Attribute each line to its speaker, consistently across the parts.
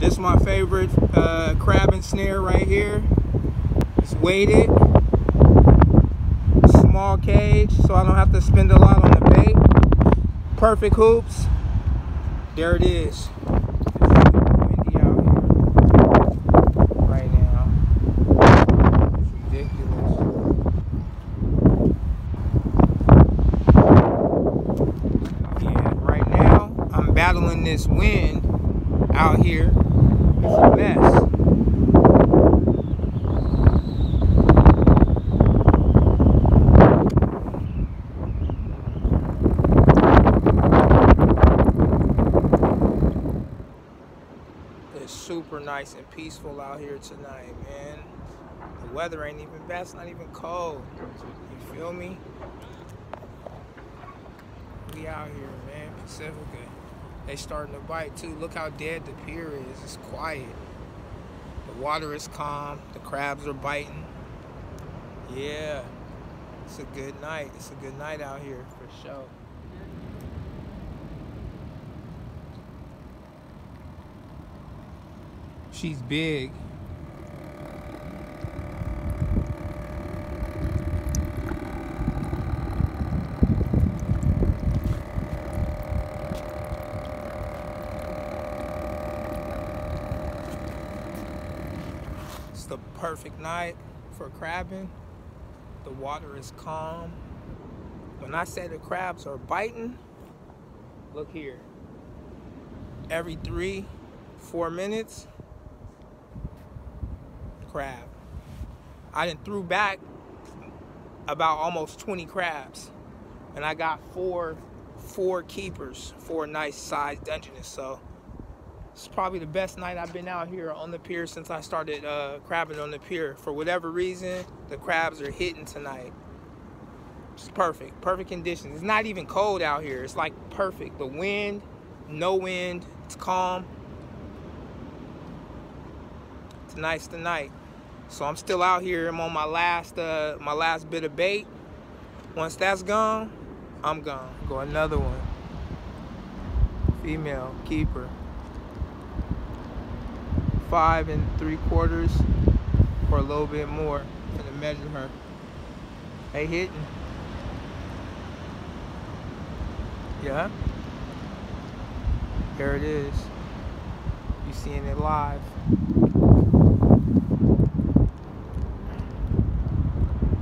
Speaker 1: This is my favorite uh, crab and snare right here. It's weighted. Small cage, so I don't have to spend a lot on the bait. Perfect hoops. There it is. This wind out here. It's a mess. It's super nice and peaceful out here tonight, man. The weather ain't even bad. It's not even cold. You feel me? We out here, man. Pacifica. They starting to bite too. Look how dead the pier is. It's quiet. The water is calm. The crabs are biting. Yeah. It's a good night. It's a good night out here for sure. She's big. The perfect night for crabbing. The water is calm. When I say the crabs are biting, look here. Every three, four minutes, crab. I then threw back about almost 20 crabs. And I got four four keepers, four nice sized Dungeness. So it's probably the best night I've been out here on the pier since I started uh, crabbing on the pier. For whatever reason, the crabs are hitting tonight. It's perfect, perfect conditions. It's not even cold out here. It's like perfect. The wind, no wind, it's calm. Tonight's the night. So I'm still out here. I'm on my last uh, my last bit of bait. Once that's gone, I'm gone. Go another one. Female keeper. Five and three quarters or a little bit more. I'm gonna measure her. Hey, hitting. Yeah. There it is. You seeing it live.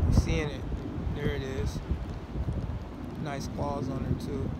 Speaker 1: You seeing it. There it is. Nice claws on her too.